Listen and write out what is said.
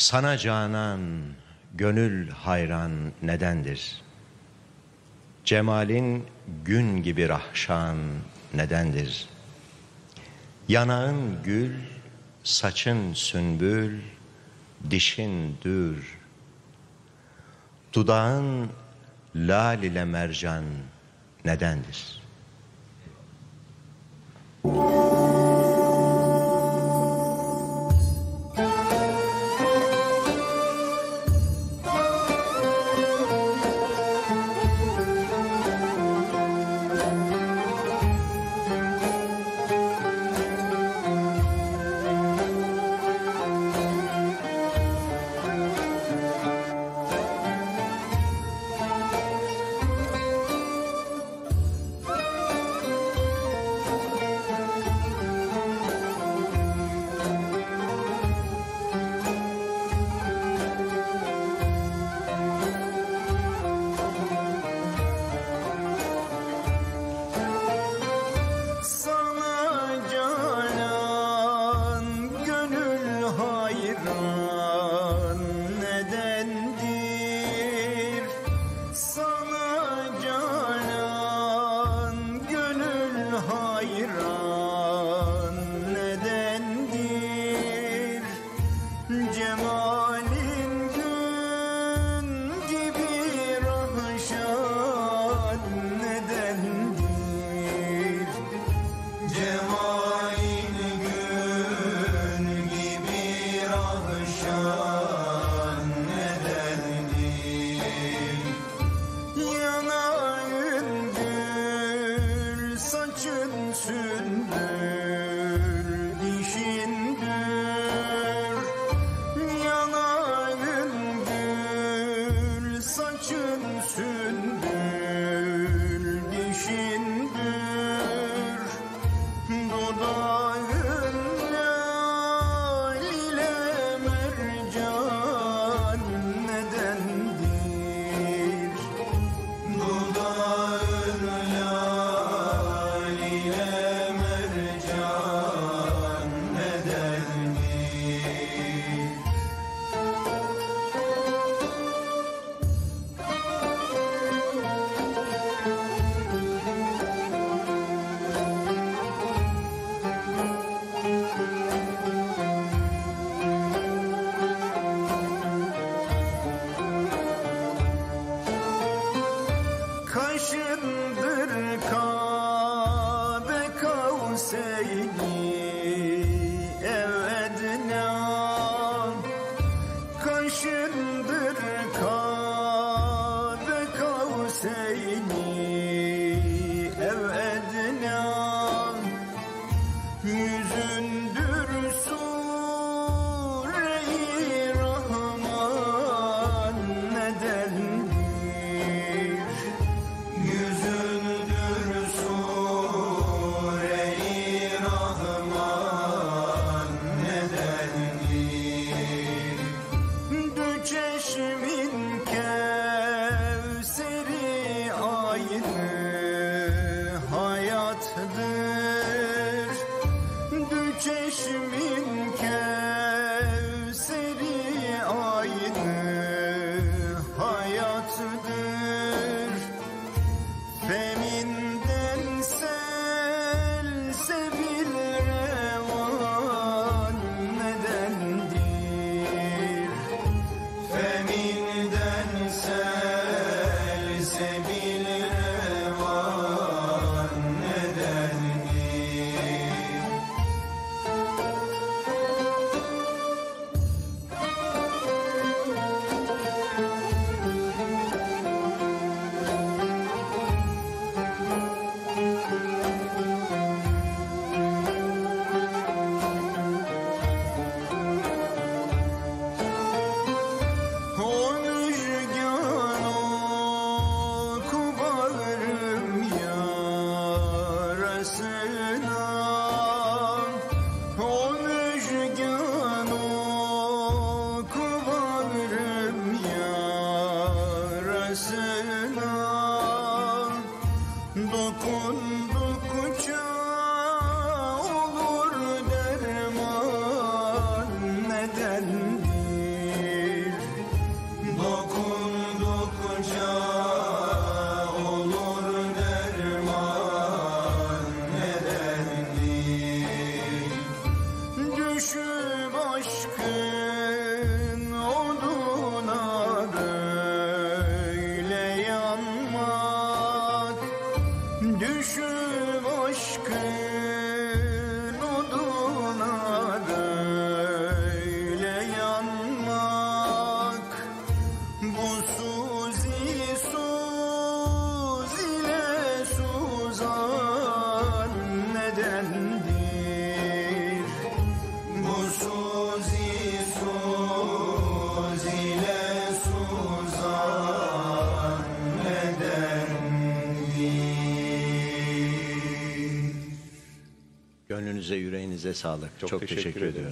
Sana canan, gönül hayran nedendir? Cemalin gün gibi rahşan nedendir? Yanağın gül, saçın sünbül, dişin dür. Dudağın lal ile mercan nedendir? Nation. Yüreğinize sağlık. Çok, Çok teşekkür, teşekkür ediyorum.